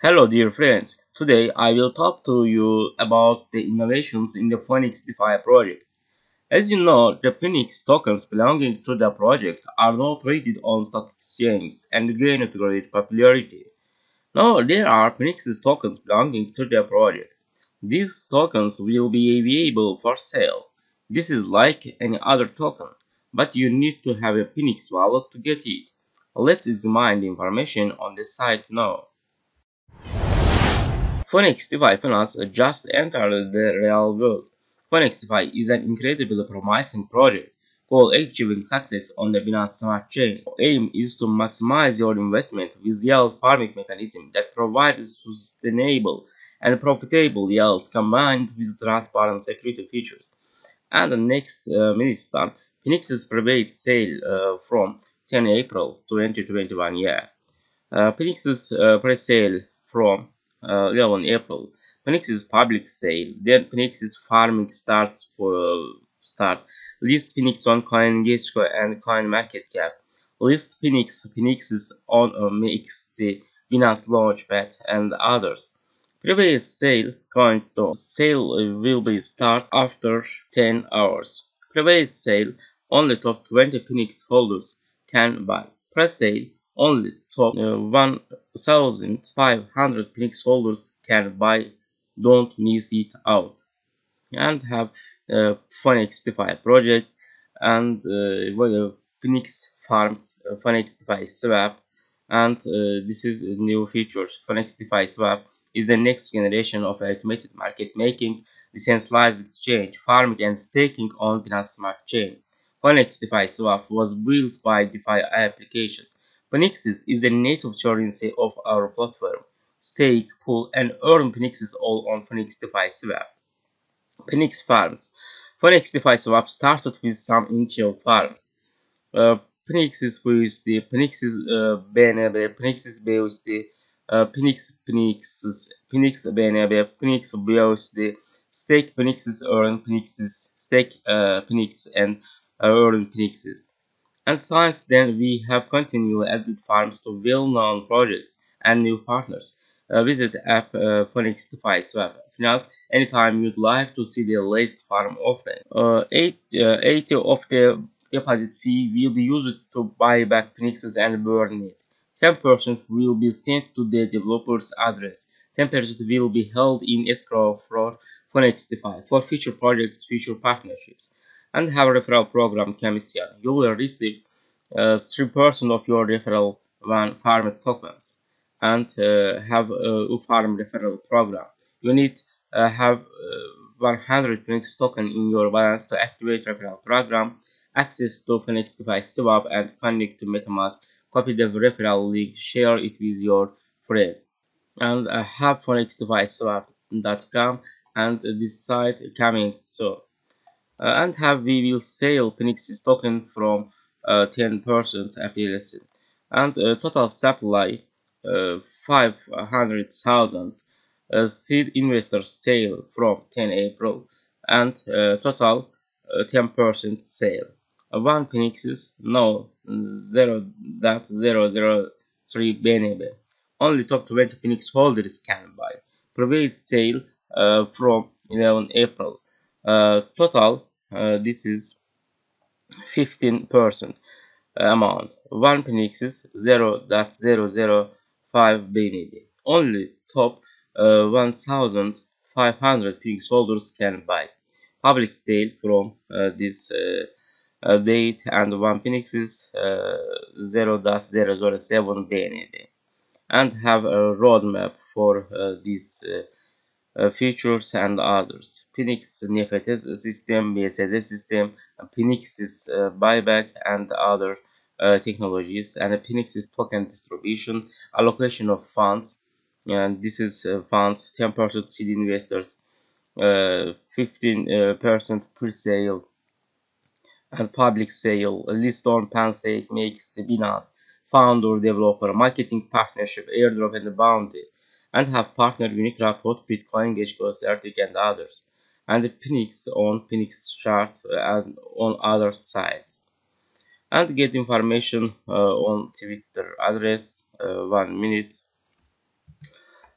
Hello dear friends, today I will talk to you about the innovations in the Phoenix DeFi project. As you know, the Phoenix tokens belonging to the project are now traded on stock exchanges and gained great popularity. Now there are Phoenix tokens belonging to the project. These tokens will be available for sale. This is like any other token, but you need to have a Phoenix wallet to get it. Let's examine the information on the site now. Phoenix DeFi Finance just entered the real world. Phoenix DeFi is an incredibly promising project goal achieving success on the Binance Smart Chain. Our aim is to maximize your investment with yield farming mechanism that provides sustainable and profitable yields combined with transparent security features. And the next uh, milestone, Phoenix's private sale uh, from 10 April 2021 year. Uh, Phoenix's uh, pre-sale from uh, 11 April. Phoenix is public sale. Then Phoenix is farming starts for start. List Phoenix on CoinGecko and Coin Market Cap. List Phoenix, Phoenix's on uh, MXC, Binance Launchpad, and others. Private sale coin to Sale will be start after 10 hours. Private sale only top 20 Phoenix holders can buy. Pre-sale only top uh, 1500 Phoenix holders can buy. Don't miss it out. And have uh, Phoenix DeFi project and uh, Phoenix Farms, uh, DeFi Swap, and uh, this is new features. Phoenix DeFi Swap is the next generation of automated market making, decentralized exchange, farming, and staking on Binance Smart Chain. Phoenix DeFi Swap was built by DeFi application Phoenixes is the native currency of our platform. Stake, pool, and earn Phoenixes all on Phoenix DeFi Swap. Phoenix Farms Phoenix DeFi Swap started with some initial farms. Uh, Phoenixes the Phoenixes uh, BNB, Phoenixes BUSD, uh, Phoenix Phoenixes, Phoenix BNB, Phoenix BUSD, Stake Phoenixes, Earn Phoenixes, Stake uh, Phoenix, and uh, Earn Phoenixes. And since then, we have continually added farms to well-known projects and new partners. Uh, visit app uh, Phoenix DeFi Swap Finance anytime you'd like to see the latest farm offering. Uh, 80, uh, 80 of the deposit fee will be used to buy back Phoenixes and burn it. 10% will be sent to the developer's address. 10% will be held in escrow for Phoenix DeFi for future projects, future partnerships and have a referral program commission. You will receive 3% uh, of your referral when farmed tokens and uh, have a farm referral program. You need uh, have 100 Phoenix token in your balance to activate referral program, access to Phoenix DeFi swap and connect to MetaMask. Copy the referral link, share it with your friends. And I have Phoenix DeFi swap.com and this site coming soon. Uh, and have we will sell Phoenix's token from 10% uh, appearance and uh, total supply 500,000 seed investor sale from 10 April and total 10% sale. One Phoenix's no 0.003 BNB. Only top 20 Phoenix holders can buy. Private sale uh, from 11 April. Uh, total this is 15% amount. One Phoenix is 0.005 BNB. Only top uh, 1500 Phoenix holders can buy. Public sale from uh, this uh, uh date and one Phoenix is uh, 0.007 BNB. And have a roadmap for this uh, features and others. Phoenix NFTs system, BSD system, Phoenix's uh, buyback and other uh, technologies and Phoenix's token distribution, allocation of funds, and this is uh, funds 10% seed investors, 15% uh, pre-sale and public sale, list on Pancake, makes Binance, founder, developer, marketing partnership, airdrop and bounty and have partnered Unicrypt, Bitcoin, Gecko, CertiK, and others, and Phoenix on Phoenix chart and on other sites. And get information uh, on Twitter address, uh, one minute.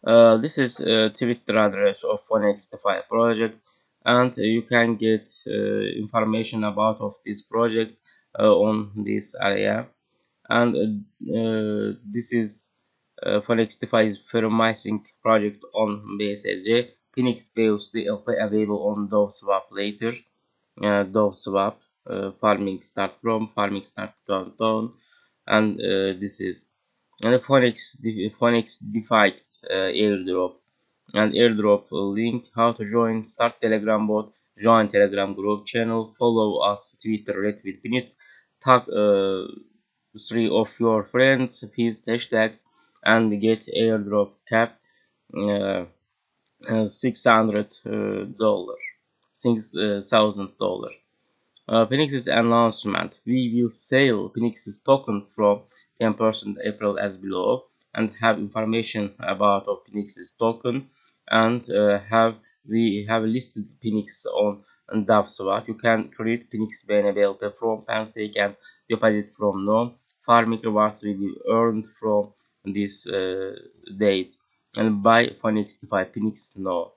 Uh, this is a Twitter address of Phoenix DeFi project and you can get uh, information about of this project uh, on this area and uh, this is uh, DeFi's Firmicing project on BSLJ. Phoenix Payoffs will be available on Dove Swap later. Uh, uh, farming start from farming start countdown and uh, this is and the Phoenix Phoenix defines uh, airdrop and airdrop link how to join start telegram bot join telegram group channel follow us twitter retweet pinit tag uh, three of your friends his hashtags and get airdrop cap uh, uh, 600 uh, dollar six thousand dollar uh, Phoenix's announcement we will sell Phoenix's token from 10% April as below and have information about of Phoenix's token and have we have listed Phoenix on DAV You can create Phoenix BNB from Pancake and deposit from Node. Farming rewards will be earned from this uh, date. And buy Phoenix DeFi Phoenix Node.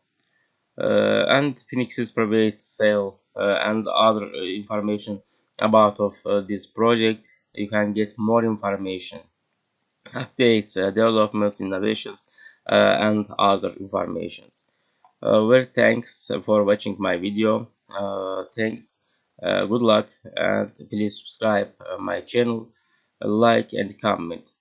Uh, and Phoenix's private sale uh, and other uh, information about of this project you can get more information updates developments innovations and other informations. Uh, well thanks for watching my video. Uh, thanks uh, good luck and please subscribe my channel like and comment